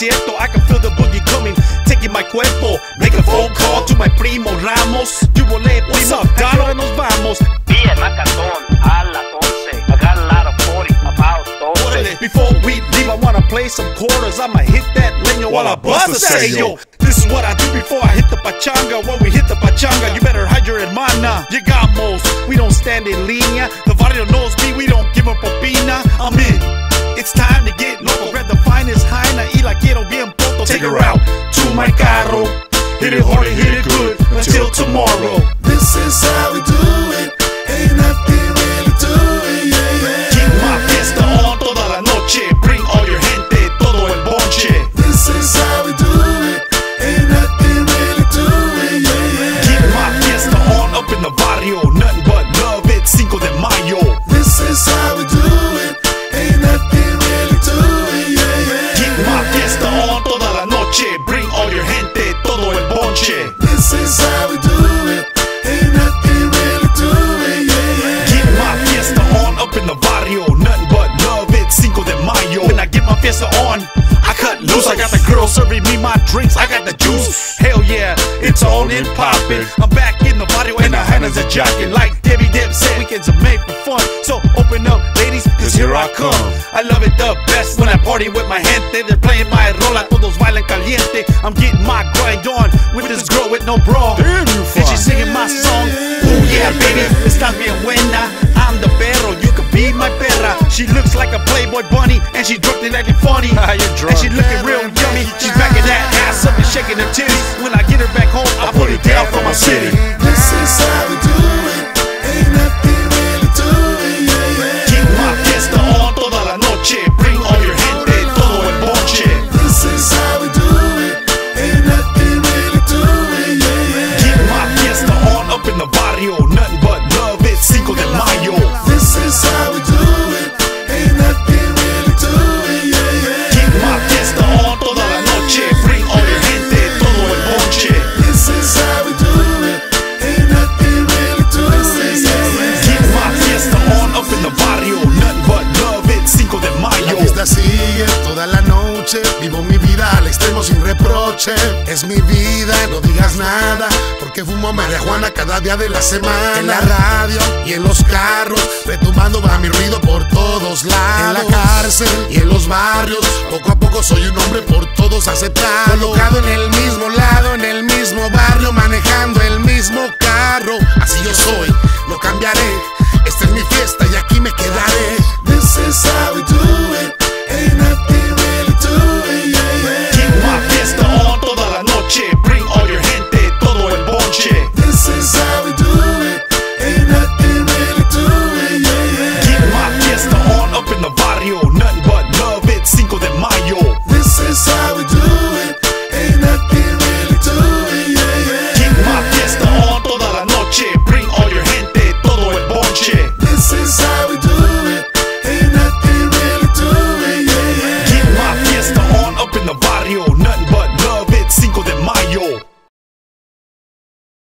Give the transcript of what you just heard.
es. I can feel the boogie coming, taking my cuerpo. Make a phone call to my primo Ramos. You will let What's up, Donald? nos vamos. Bien, Macatón, a las 11. I got a lot of 40, about 12. Before we leave, I wanna play some quarters. I'ma hit that leño while I bust a sello. This is what I do before I hit the pachanga. When we hit the pachanga, you better hide your hermana. Llegamos, we don't stand in línea. The barrio knows me, we don't give up a propina. I'm in. It's time to get loco. Grab the finest Jaina y la quiero bien pronto. Take her out to my carro. Hit it hard and hit it good until tomorrow. This is how we do it. Girl serving me my drinks. I got the juice. Hell yeah, it's on and poppin'. I'm back in the barrio and the Hannah's a jockin'. Like Debbie Deb said, weekends are made for fun. So open up, ladies, cause here I come. I love it the best when I party with my gente. They're playing my rola, todos bailan caliente. I'm getting my grind on with this girl with no bra. Damn, you And she's singing my song. Oh yeah, baby, estás bien buena. I'm the perro, you could be my perra. She looks like a Playboy bunny, and she drunk and acting funny. You're drunk. Her titties. When I get her back home, I put it down for my city. Noche. Vivo mi vida al extremo sin reproche. Es mi vida, no digas nada. Porque fumo marihuana cada día de la semana. En la radio y en los carros. Retumbando va mi ruido por todos lados. En la cárcel y en los barrios. Poco a poco soy un hombre por todos aceptado. Colocado en el mismo lado, en el mismo barrio. Manejando el mismo carro. Así yo soy, no cambiaré.